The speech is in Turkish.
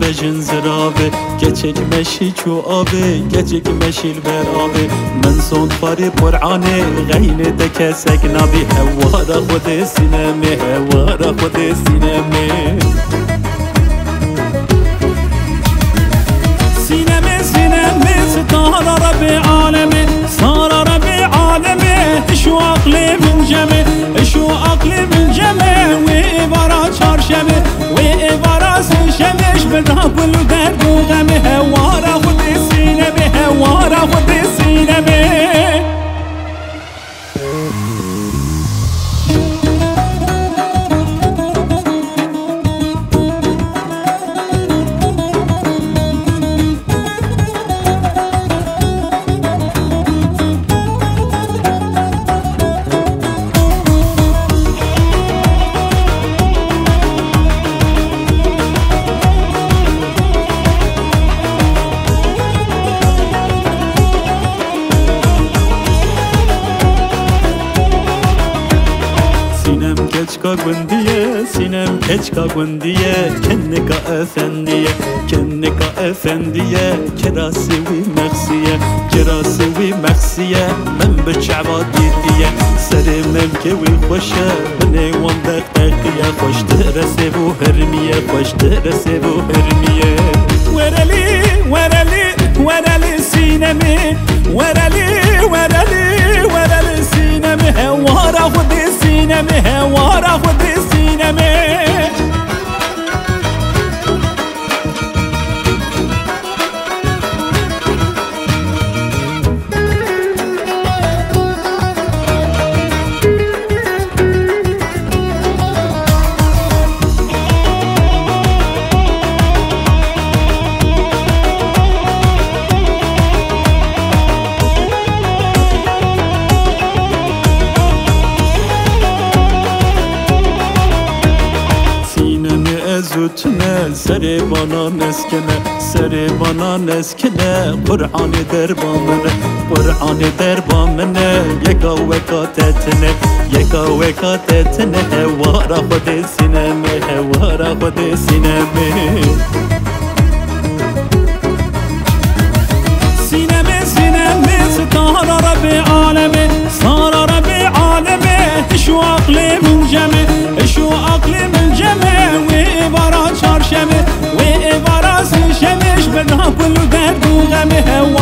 بجن زرابه گچک مشی چو آبه گچک مشیل بر آبه من صوت فاری قرآنه غین دک سکنابی هوارا خود سینمه هوارا خود سینمه سینمه سینمه ستاره رب عالمه صار رب عالمه شو عقلي من جمه But double that go Keçka gundiye sinem keçka gundiye Kenneka efendiye Kenneka efendiye Kerasi vi meksiye Kerasi vi meksiye Men bi çaba diye Serim emkevi hoşe Bine wan dektekiye Hoştu resevu hermiye Hoştu resevu hermiye Vereli vereli vereli sinemi Vereli vereli vereli sinemi Hevara hudi sinemi zütüne Serivana neskene Serivana neskene Kur'an eder bamene Kur'an eder bamene Yeka veka tetine Yeka veka tetine Hevara hode sineme Hevara hode sineme Sineme sineme Sitara Rabbi وإبارة شرشمه وإبارة سنشمش بالرب والدرد وغمه هوارا خد